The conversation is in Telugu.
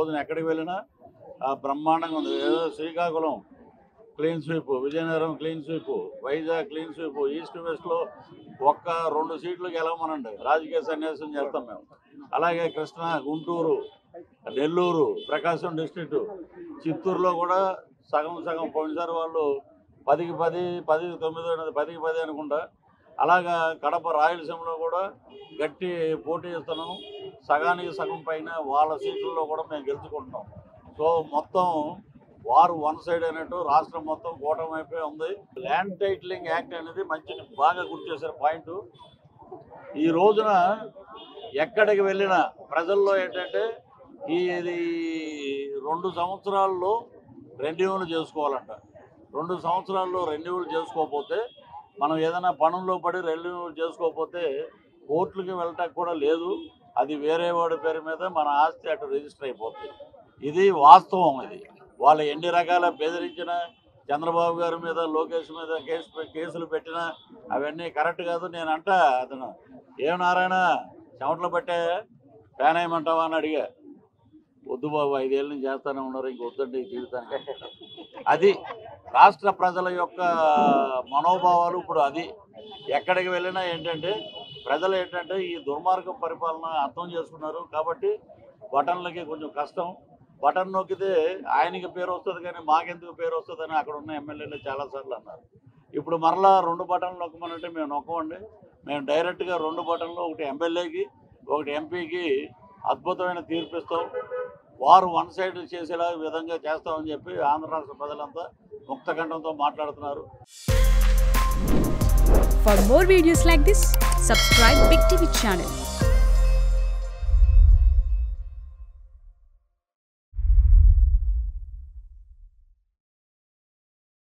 రోజున ఎక్కడికి వెళ్ళినా ఆ, బ్రహ్మాండంగా ఉంది. ఏదో Srikakulam clean sweep Vizianagaram clean sweep Vizag clean sweep east వెస్ట్లో ఒక్క రెండు సీట్లు గెలవమనండి రాజకీయ సన్యాసం చేస్తాం మేము. అలాగే కృష్ణా గుంటూరు నెల్లూరు ప్రకాశం డిస్ట్రిక్ట్ చిత్తూరులో కూడా సగం సగం పోయినసారి వాళ్ళు పదికి పది పదికి తొమ్మిది అనేది పదికి పది అనుకుంటా అలాగా కడప రాయలసీమలో కూడా గట్టి పోటీ ఇస్తున్నాం సగానికి సగం పైన వాళ్ళ సీట్లలో కూడా మేము గెలుచుకుంటున్నాం. సో మొత్తం వారు వన్ సైడ్ అయినట్టు రాష్ట్రం మొత్తం కూటమి అయిపోయి ఉంది. ల్యాండ్ టైటిలింగ్ యాక్ట్ అనేది మంచి బాగా గుర్తు చేశారు పాయింట్. ఈ రోజున ఎక్కడికి వెళ్ళినా ప్రజల్లో ఏంటంటే ఈ ఇది రెండు సంవత్సరాల్లో రెన్యూవల్ చేసుకోవాలంట. రెండు సంవత్సరాల్లో రెన్యూవల్ చేసుకోకపోతే మనం ఏదైనా పనుల్లో పడి రెన్యూవల్ చేసుకోకపోతే కోర్టులకి వెళ్ళటానికి కూడా లేదు. అది వేరే వాడి పేరు మీద మన ఆస్తి అటు రిజిస్టర్ అయిపోతుంది. ఇది వాస్తవం ఇది. వాళ్ళు ఎన్ని రకాల బెదిరించిన చంద్రబాబు గారి మీద లోకేష్ మీద కేసు కేసులు పెట్టినా అవన్నీ కరెక్ట్ కాదు. నేను అంట అతను ఏం నారాయణ చెమటలు పట్టే ఫ్యాన్ అయ్యమంటావా? అని అడిగా. వద్దు బాబు ఐదేళ్ళని నుంచి చేస్తానే ఉన్నారు ఇంక వద్దండి ఈ జీవితానికి. అది రాష్ట్ర ప్రజల యొక్క మనోభావాలు ఇప్పుడు అది. ఎక్కడికి వెళ్ళినా ఏంటంటే ప్రజలు ఏంటంటే ఈ దుర్మార్గ పరిపాలన అర్థం చేసుకున్నారు కాబట్టి బటన్లకి కొంచెం కష్టం. బటన్ నొక్కితే ఆయనకి పేరు వస్తుంది కానీ మాకెందుకు పేరు వస్తుందని అక్కడ ఉన్న ఎమ్మెల్యేలు చాలాసార్లు అన్నారు. ఇప్పుడు మరలా రెండు బటన్లు నొక్కమనంటే మేము నొక్కమండి. మేము డైరెక్ట్గా రెండు బటన్లు ఒకటి ఎమ్మెల్యేకి ఒకటి ఎంపీకి అద్భుతమైన తీర్పు ఇస్తాం వారు వన్ సైడ్ చేసేలా విధంగా చేస్తామని చెప్పి ఆంధ్ర రాష్ట్ర ప్రజలంతా ముక్తకంఠంతో మాట్లాడుతున్నారు. For more videos like this subscribe big TV channel